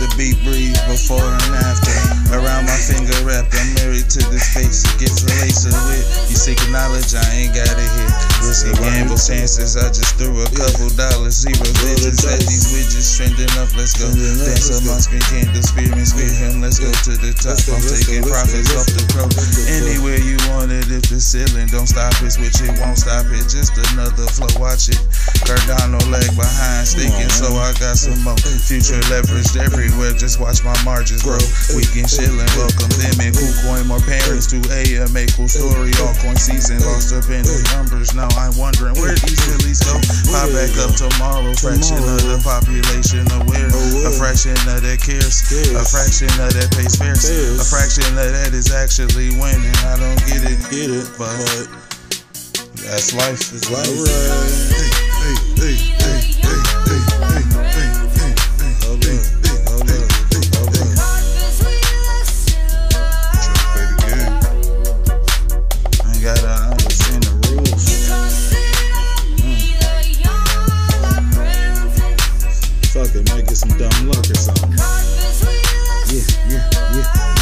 the beat breathe before and after. Around my finger wrapped, I'm married to this face. It gets laced with. You seeking knowledge, I ain't got it here. Risky gamble chances, I just threw a couple dollars. Zero digits at these widgets trending up. Let's go. Dance on my screen, candle, spear me, spear him. Let's go to the top. I'm taking profits off the crow. Anywhere you want it, if the ceiling don't stop it, switch it, won't stop it. Just another flow, watch it. Cardano leg behind, sticking, so I got some more. Future leveraged everywhere, just watch my margins grow. Weekend chillin', welcome them in coin more parents to AMA, cool story. altcoin season, lost up in the numbers. Now I'm wondering where these sillies go. Pop back up tomorrow, fraction of the population aware. A fraction of that cares, a fraction of that pays fares. A fraction of that is actually winning. I don't get it, Get it, but that's life. It's life. hey, hey, hey, might get some dumb luck or something. Yeah, yeah, yeah.